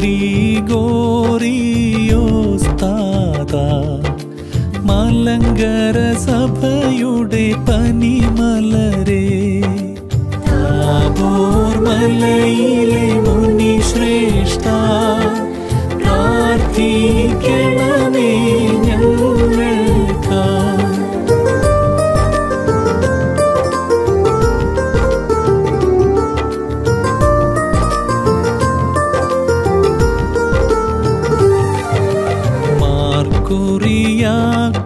ഗ്രിഗോറിയോസ്താത മലങ്കര സഭയുടെ പനിമലരെ. താപോർമലയിലെ മുനിശ്രേഷ്ഠ പ്രാർത്ഥിക്കണം कुरिया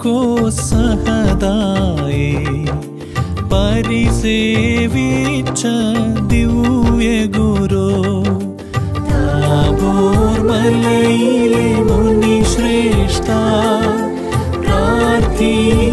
को सहदा परिसेवि दिव्य गुरो। ताबोर्मलैले मुनिश्रेष्ठा प्रार्थी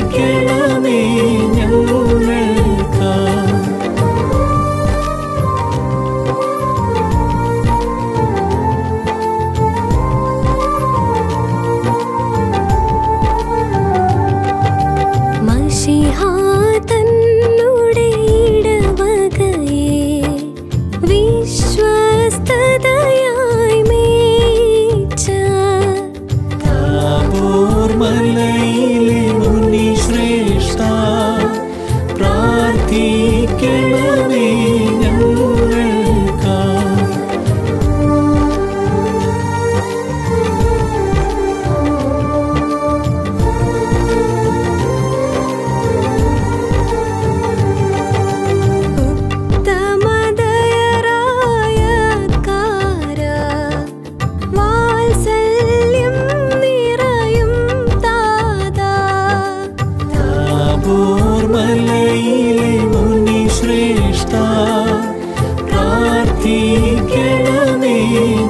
പ്രാർത്ഥിക്കണമേ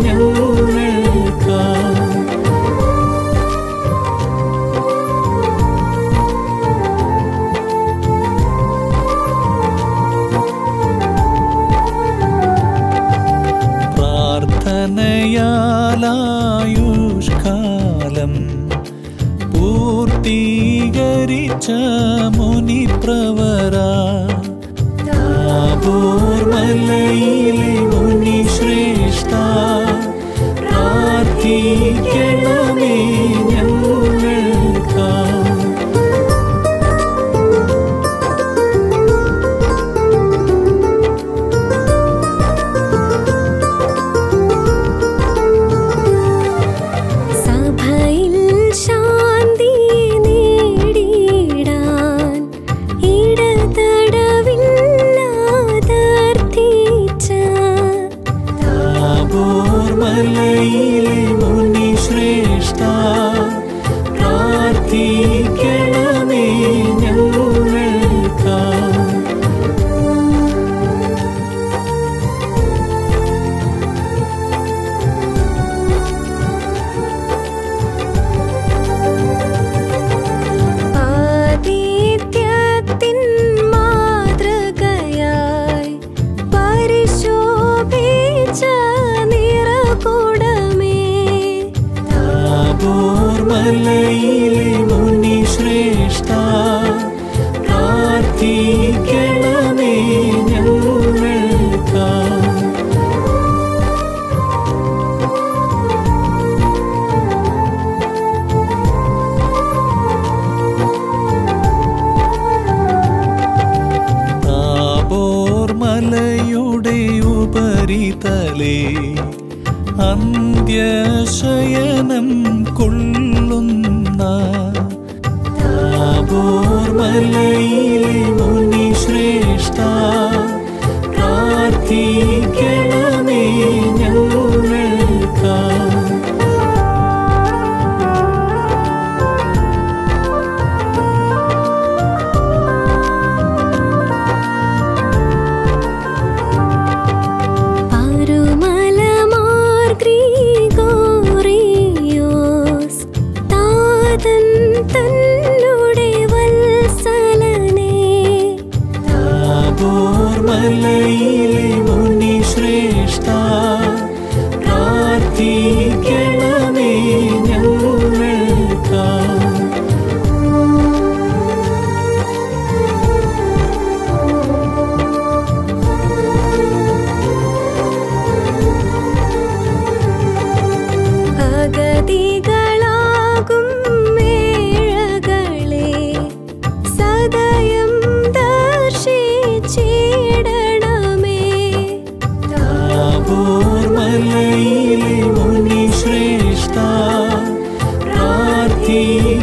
ഞങ്ങൾക്കാ. പ്രാർത്ഥനയാലായുഷ്കാലം പൂർത്തീകരിച്ച മുനിപ്രവര. താബോർ താബോർ താബോർ മലയിലെ മുനി ശ്രേഷ്ഠ പ്രാർത്ഥിക്കണമേ ഞങ്ങൾക്കാ. താബോർ മലയുടെ ഉപരിതലേ അന്ത്യശയനം കൊള്ളുന്ന താബോർ മലയിലെ 你